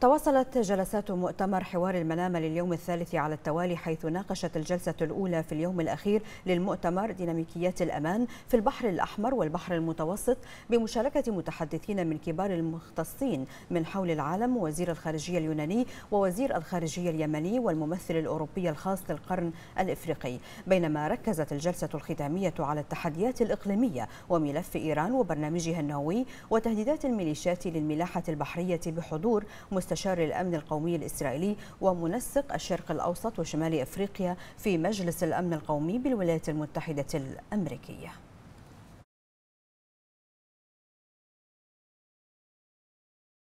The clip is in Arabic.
تواصلت جلسات مؤتمر حوار المنامة لليوم الثالث على التوالي حيث ناقشت الجلسة الأولى في اليوم الأخير للمؤتمر ديناميكيات الأمان في البحر الأحمر والبحر المتوسط بمشاركة متحدثين من كبار المختصين من حول العالم وزير الخارجية اليوناني ووزير الخارجية اليمني والممثل الأوروبي الخاص للقرن الإفريقي. بينما ركزت الجلسة الختامية على التحديات الإقليمية وملف إيران وبرنامجها النووي وتهديدات الميليشيات للملاحة البحرية بحضور مستشار الأمن القومي الإسرائيلي ومنسق الشرق الأوسط وشمال أفريقيا في مجلس الأمن القومي بالولايات المتحدة الأمريكية.